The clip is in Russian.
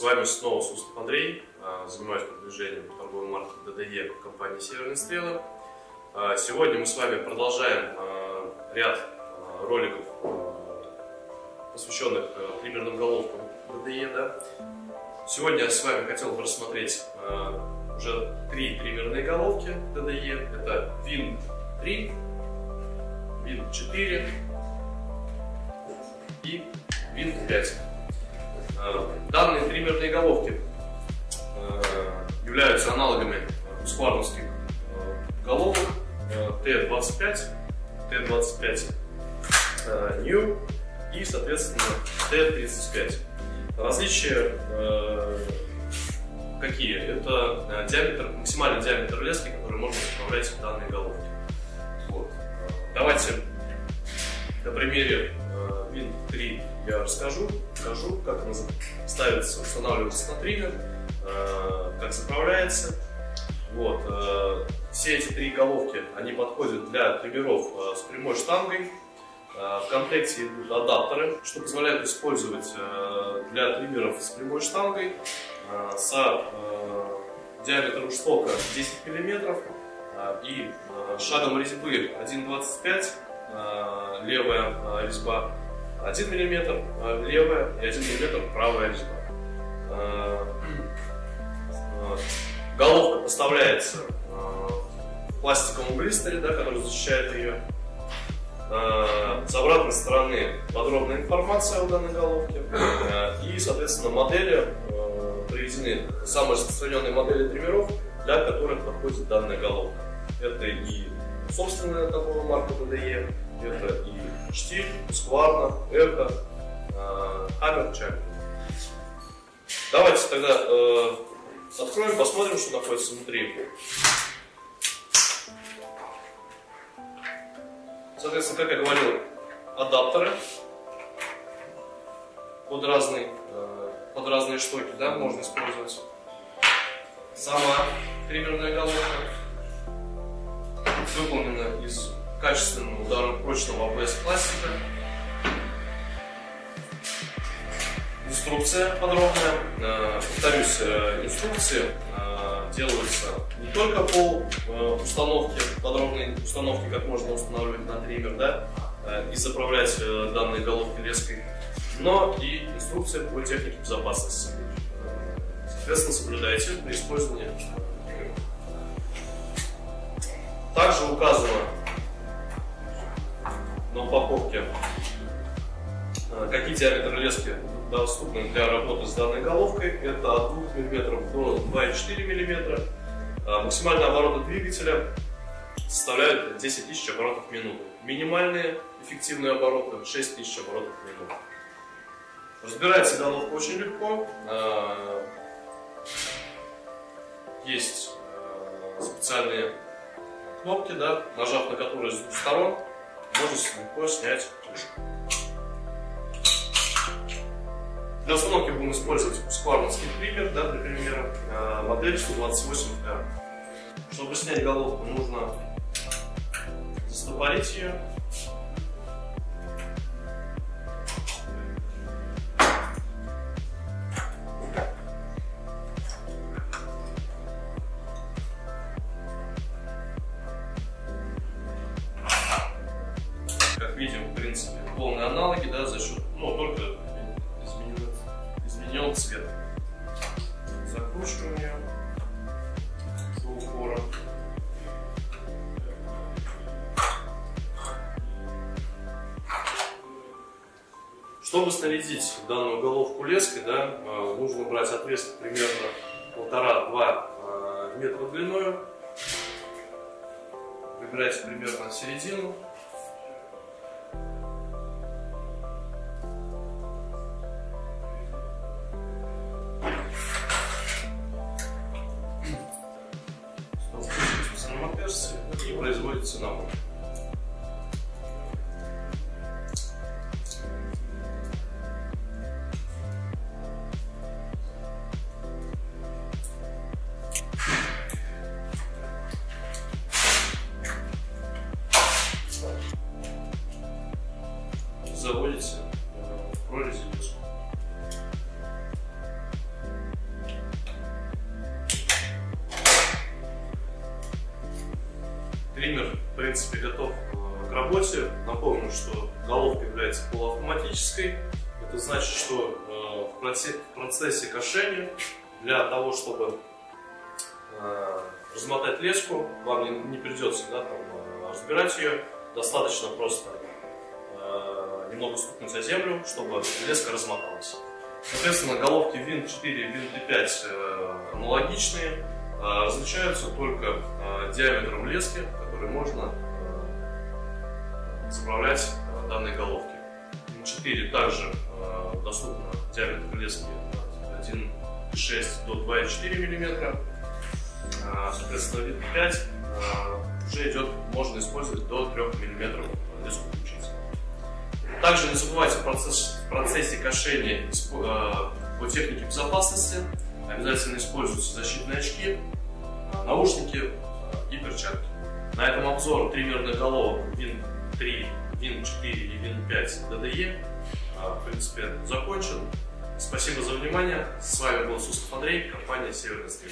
вами снова Суслов Андрей. А, занимаюсь продвижением торговой марки ДДЕ компании «Северные стрелы». А, сегодня мы с вами продолжаем а, ряд роликов, посвященных примерным головкам ДДЕ. Сегодня я с вами хотел бы рассмотреть уже три триммерные головки ДДЕ. Это WIN 3, WIN 4 и WIN 5. Данные триммерные головки являются аналогами скварновских головок Т-25, Т-25 New и, соответственно, Т-35. Различия какие? Это диаметр, максимальный диаметр лески, который можно управлять в данной головке. Вот. Давайте на примере Win 3 я расскажу, покажу, как она ставится, устанавливается на триммер, э, как заправляется. Вот. Э, все эти три головки, они подходят для триммеров э, с прямой штангой. В комплекте идут адаптеры, что позволяет использовать для триммеров с прямой штангой с диаметром штока 10 мм и шагом резьбы 1,25 левая резьба 1 мм левая и 1 мм правая резьба. А, а, головка поставляется а, в пластиковом блистере, да, который защищает ее. С обратной стороны подробная информация о данной головке. И, соответственно, модели приведены, самые распространенные модели триммеров, для которых подходит данная головка. Это и собственная торговая марка ТДЕ, это штиль, скварна, эхо, э, хаммер, чайник. Давайте тогда э, откроем, посмотрим, что находится внутри. Соответственно, как я говорил, адаптеры под разные, э, под разные штуки да, можно использовать. Сама триммерная головка качественного ударопрочного АБС пластика. Инструкция подробная. Э, повторюсь, э, инструкции э, делаются не только по установке, подробной установке, как можно устанавливать на триммер, да, и заправлять данные головки леской, но и инструкция по технике безопасности. Соответственно, соблюдайте при использовании. Также указано на упаковке, э, какие диаметры лески доступны для работы с данной головкой. Это от 2 мм до 2,4 мм. А максимальные обороты двигателя составляют 10 тысяч оборотов в минуту. Минимальные эффективные обороты 6 тысяч оборотов в минуту. Разбирается головка очень легко. А, есть э, специальные кнопки, да, нажав на которые с двух сторон можно легко снять крышку. Для установки будем использовать скварновский пример, да, для примера, э, модель 128R. Чтобы снять головку, нужно застопорить ее полные аналоги, да, за счет, ну, только изменил, изменил цвет. Закручиваем ее упора. Чтобы снарядить данную головку леской, да, а, нужно брать отрезок примерно полтора-два а, метра длиною. Выбирайте примерно середину. Производится на улице. заводится в прорези диску. Принципе, готов к работе. Напомню, что головка является полуавтоматической. Это значит, что в процессе кошения для того, чтобы размотать леску, вам не, придется да, там, разбирать ее, достаточно просто немного стукнуть за землю, чтобы леска размоталась. Соответственно, головки винт 4 и винт 5 аналогичные, различаются только диаметром лески, который можно заправлять данной головки. Винт 4 также доступно диаметр лески от 1,6 до 2,4 мм. Соответственно, винт 5 уже идет, можно использовать до 3 мм леску также не забывайте в, процесс, в процессе кошения по технике безопасности. Обязательно используются защитные очки, наушники и перчатки. На этом обзор триммерных головок Win 3, Win 4 и Win 5 DDE в принципе закончен. Спасибо за внимание. С вами был Сустав Андрей, компания Северный Стрим.